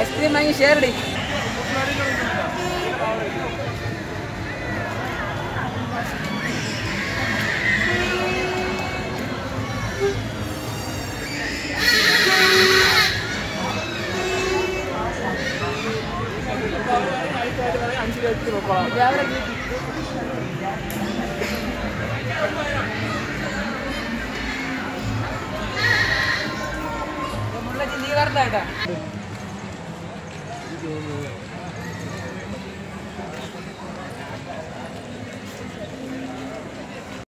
ಐಸ್ಕ್ರೀಮ್ ಹಂಗೆ sharing. ರೀ ಅഞ്ച് qilavermaydi